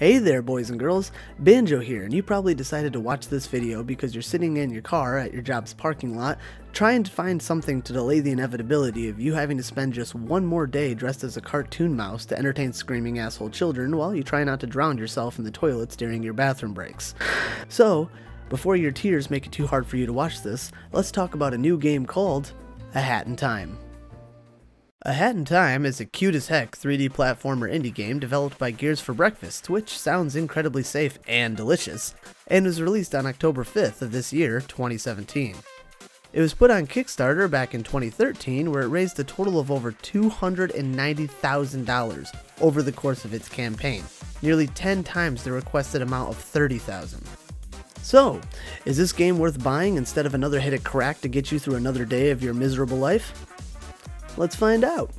Hey there boys and girls, Banjo here and you probably decided to watch this video because you're sitting in your car at your job's parking lot trying to find something to delay the inevitability of you having to spend just one more day dressed as a cartoon mouse to entertain screaming asshole children while you try not to drown yourself in the toilets during your bathroom breaks. So, before your tears make it too hard for you to watch this, let's talk about a new game called A Hat in Time. A Hat in Time is a cute as heck 3D platformer indie game developed by Gears for Breakfast, which sounds incredibly safe and delicious, and was released on October 5th of this year, 2017. It was put on Kickstarter back in 2013, where it raised a total of over $290,000 over the course of its campaign, nearly 10 times the requested amount of 30,000. So, is this game worth buying instead of another hit of crack to get you through another day of your miserable life? Let's find out.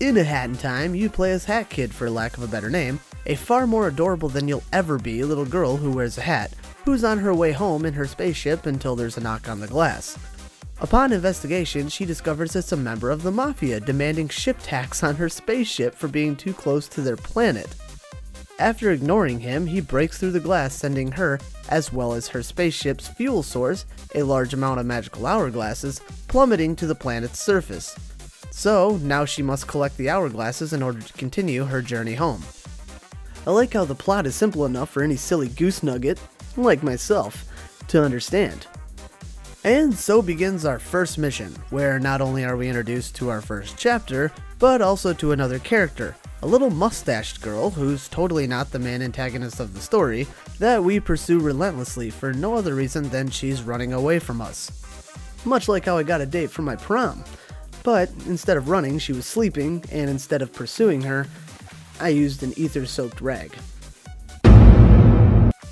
In A Hat in Time, you play as Hat Kid, for lack of a better name, a far more adorable than you'll ever be little girl who wears a hat, who's on her way home in her spaceship until there's a knock on the glass. Upon investigation, she discovers it's a member of the Mafia demanding ship tax on her spaceship for being too close to their planet. After ignoring him, he breaks through the glass, sending her, as well as her spaceship's fuel source, a large amount of magical hourglasses, plummeting to the planet's surface. So, now she must collect the hourglasses in order to continue her journey home. I like how the plot is simple enough for any silly goose nugget, like myself, to understand. And so begins our first mission, where not only are we introduced to our first chapter, but also to another character, a little mustached girl who's totally not the main antagonist of the story, that we pursue relentlessly for no other reason than she's running away from us. Much like how I got a date for my prom. But instead of running, she was sleeping, and instead of pursuing her, I used an ether soaked rag.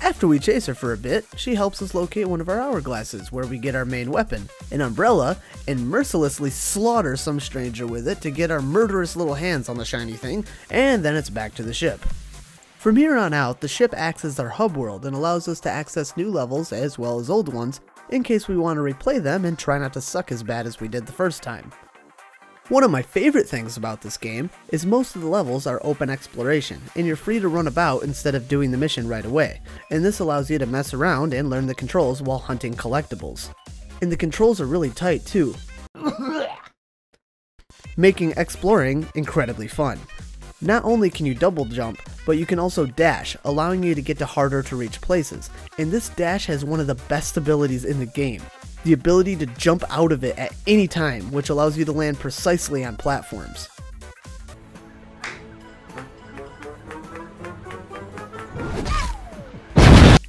After we chase her for a bit, she helps us locate one of our hourglasses, where we get our main weapon, an umbrella, and mercilessly slaughter some stranger with it to get our murderous little hands on the shiny thing, and then it's back to the ship. From here on out, the ship acts as our hub world and allows us to access new levels as well as old ones, in case we want to replay them and try not to suck as bad as we did the first time. One of my favorite things about this game is most of the levels are open exploration, and you're free to run about instead of doing the mission right away, and this allows you to mess around and learn the controls while hunting collectibles. And the controls are really tight too, making exploring incredibly fun. Not only can you double jump, but you can also dash, allowing you to get to harder to reach places, and this dash has one of the best abilities in the game, the ability to jump out of it at any time, which allows you to land precisely on platforms.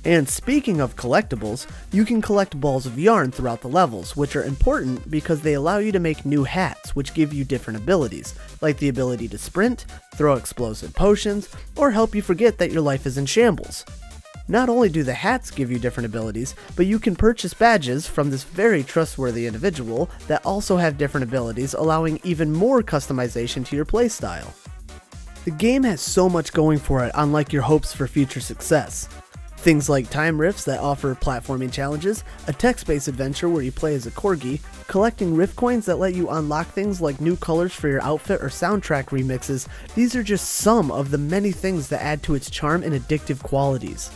And speaking of collectibles, you can collect balls of yarn throughout the levels, which are important because they allow you to make new hats, which give you different abilities, like the ability to sprint, throw explosive potions, or help you forget that your life is in shambles. Not only do the hats give you different abilities, but you can purchase badges from this very trustworthy individual that also have different abilities, allowing even more customization to your playstyle. The game has so much going for it, unlike your hopes for future success. Things like time rifts that offer platforming challenges, a text-based adventure where you play as a corgi, collecting rift coins that let you unlock things like new colors for your outfit or soundtrack remixes, these are just some of the many things that add to its charm and addictive qualities.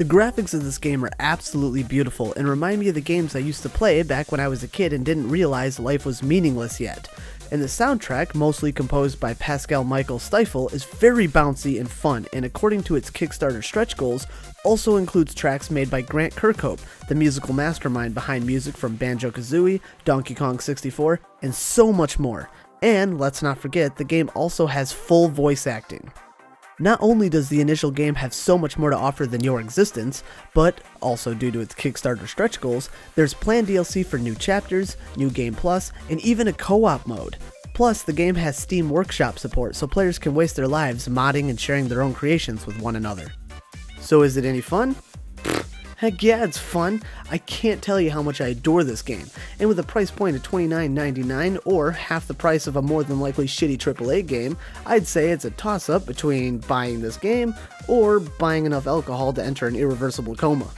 The graphics of this game are absolutely beautiful and remind me of the games I used to play back when I was a kid and didn't realize life was meaningless yet. And the soundtrack, mostly composed by Pascal Michael Stiefel, is very bouncy and fun, and according to its Kickstarter stretch goals, also includes tracks made by Grant Kirkhope, the musical mastermind behind music from Banjo Kazooie, Donkey Kong 64, and so much more. And let's not forget, the game also has full voice acting. Not only does the initial game have so much more to offer than Your Existence, but also due to its Kickstarter stretch goals, there's planned DLC for new chapters, new game plus, and even a co-op mode. Plus, the game has Steam Workshop support so players can waste their lives modding and sharing their own creations with one another. So is it any fun? Heck yeah, it's fun. I can't tell you how much I adore this game. And with a price point of $29.99 or half the price of a more than likely shitty AAA game, I'd say it's a toss up between buying this game or buying enough alcohol to enter an irreversible coma.